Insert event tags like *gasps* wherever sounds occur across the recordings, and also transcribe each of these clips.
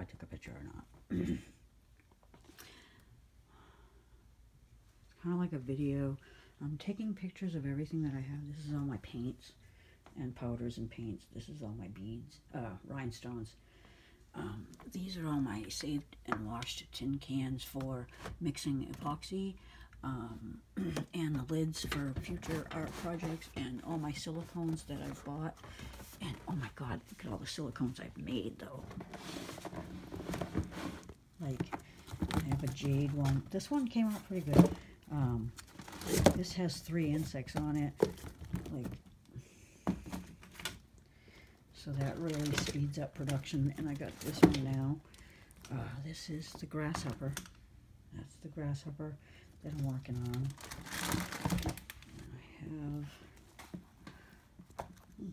I took a picture or not. *clears throat* it's kind of like a video. I'm taking pictures of everything that I have. This is all my paints and powders and paints. This is all my beads, uh, rhinestones. Um, these are all my saved and washed tin cans for mixing epoxy um, *clears throat* and the lids for future art projects and all my silicones that I've bought. And oh my god, look at all the silicones I've made though. Like, I have a jade one. This one came out pretty good. Um, this has three insects on it. Like, so that really speeds up production. And I got this one now. Uh, this is the grasshopper. That's the grasshopper that I'm working on. I have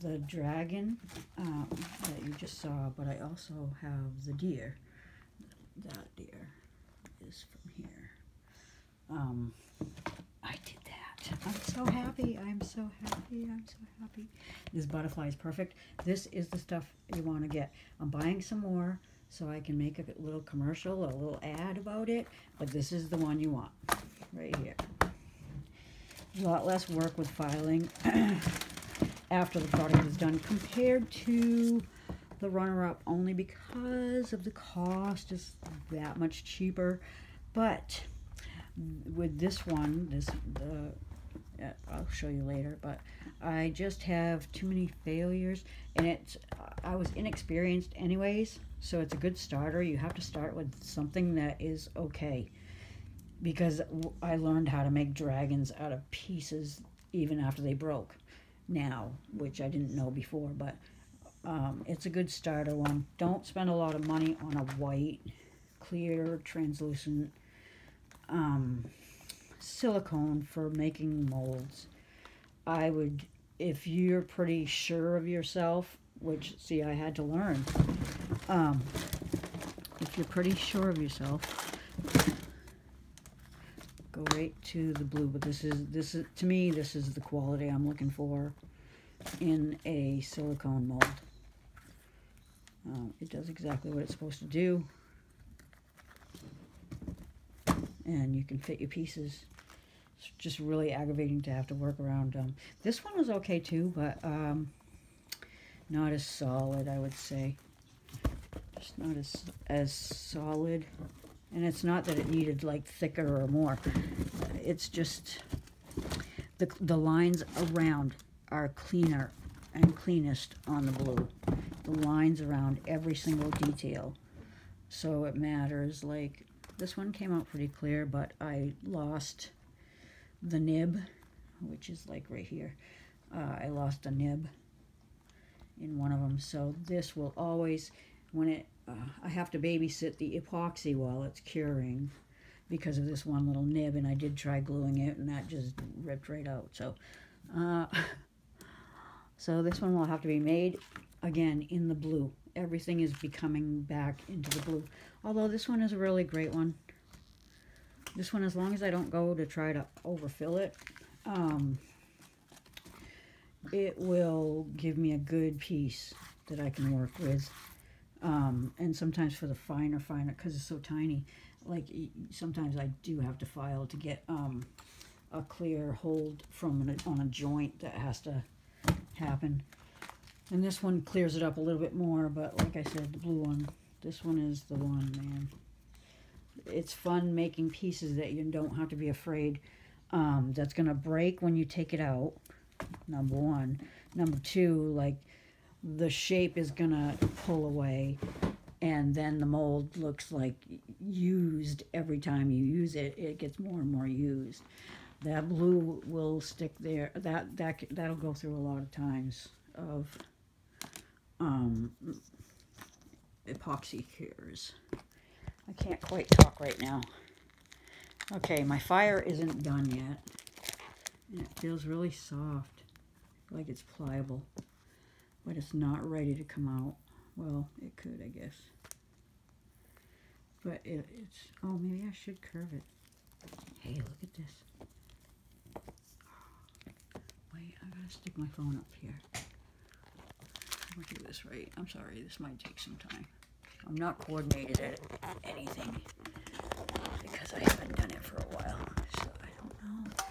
the dragon um, that you just saw, but I also have the deer. That deer is from here. Um, I did that. I'm so happy. I'm so happy. I'm so happy. This butterfly is perfect. This is the stuff you want to get. I'm buying some more so I can make a little commercial, a little ad about it, but this is the one you want right here. A lot less work with filing *clears throat* after the product is done compared to the runner-up only because of the cost is that much cheaper but with this one this the I'll show you later but I just have too many failures and it's I was inexperienced anyways so it's a good starter you have to start with something that is okay because I learned how to make dragons out of pieces even after they broke now, which I didn't know before, but um, it's a good starter one. Don't spend a lot of money on a white, clear, translucent um, silicone for making molds. I would, if you're pretty sure of yourself, which, see, I had to learn. Um, if you're pretty sure of yourself, go right to the blue, but this is, this is, to me, this is the quality I'm looking for in a silicone mold. Um, it does exactly what it's supposed to do. And you can fit your pieces. Just really aggravating to have to work around. Um, this one was okay too, but um, not as solid, I would say. Just not as, as solid. And it's not that it needed like thicker or more. It's just the, the lines around are cleaner and cleanest on the blue. The lines around every single detail. So it matters. Like this one came out pretty clear, but I lost the nib, which is like right here. Uh, I lost a nib in one of them. So this will always, when it uh, I have to babysit the epoxy while it's curing because of this one little nib and I did try gluing it and that just ripped right out so uh, *laughs* so this one will have to be made again in the blue everything is becoming back into the blue although this one is a really great one this one as long as I don't go to try to overfill it um, it will give me a good piece that I can work with um, and sometimes for the finer, finer, because it's so tiny, like sometimes I do have to file to get um, a clear hold from an, on a joint that has to happen. And this one clears it up a little bit more, but like I said, the blue one, this one is the one, man. It's fun making pieces that you don't have to be afraid um, that's going to break when you take it out, number one. Number two, like the shape is gonna pull away and then the mold looks like used every time you use it it gets more and more used that blue will stick there that that that'll go through a lot of times of um, epoxy cures I can't quite talk right now okay my fire isn't done yet and it feels really soft like it's pliable but it's not ready to come out. Well, it could, I guess. But it, it's, oh, maybe I should curve it. Hey, look at this. *gasps* Wait, I gotta stick my phone up here. I'm gonna do this right. I'm sorry, this might take some time. I'm not coordinated at anything because I haven't done it for a while, so I don't know.